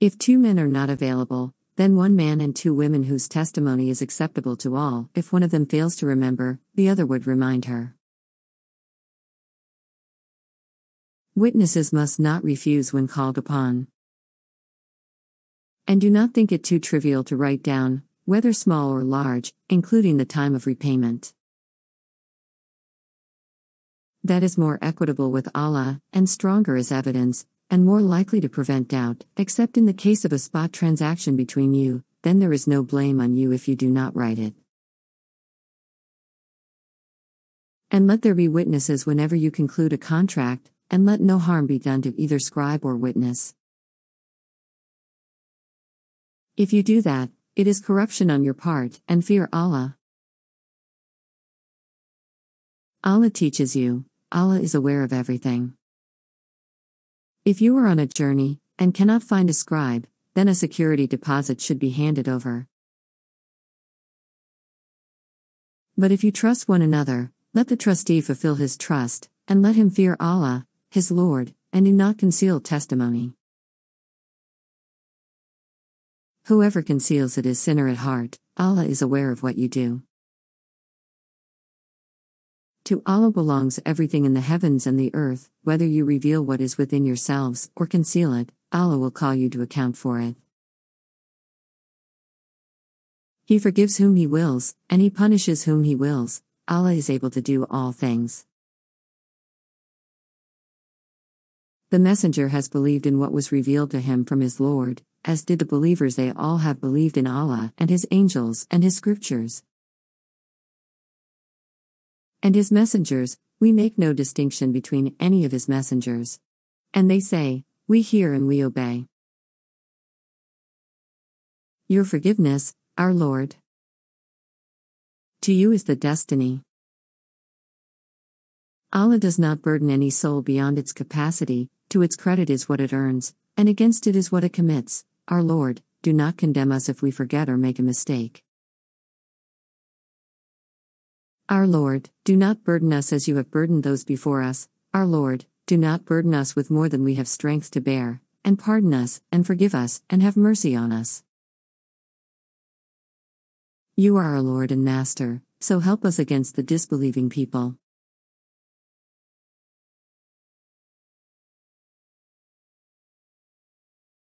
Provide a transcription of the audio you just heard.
If two men are not available, then one man and two women whose testimony is acceptable to all. If one of them fails to remember, the other would remind her. Witnesses must not refuse when called upon. And do not think it too trivial to write down, whether small or large, including the time of repayment. That is more equitable with Allah, and stronger as evidence, and more likely to prevent doubt, except in the case of a spot transaction between you, then there is no blame on you if you do not write it. And let there be witnesses whenever you conclude a contract, and let no harm be done to either scribe or witness. If you do that, it is corruption on your part, and fear Allah. Allah teaches you, Allah is aware of everything. If you are on a journey and cannot find a scribe, then a security deposit should be handed over. But if you trust one another, let the trustee fulfill his trust, and let him fear Allah, his Lord, and do not conceal testimony. Whoever conceals it is sinner at heart, Allah is aware of what you do. To Allah belongs everything in the heavens and the earth, whether you reveal what is within yourselves or conceal it, Allah will call you to account for it. He forgives whom He wills, and He punishes whom He wills. Allah is able to do all things. The Messenger has believed in what was revealed to him from his Lord, as did the believers, they all have believed in Allah and His angels and His scriptures and his messengers, we make no distinction between any of his messengers. And they say, We hear and we obey. Your forgiveness, our Lord. To you is the destiny. Allah does not burden any soul beyond its capacity, to its credit is what it earns, and against it is what it commits. Our Lord, do not condemn us if we forget or make a mistake. Our Lord, do not burden us as you have burdened those before us. Our Lord, do not burden us with more than we have strength to bear, and pardon us, and forgive us, and have mercy on us. You are our Lord and Master, so help us against the disbelieving people.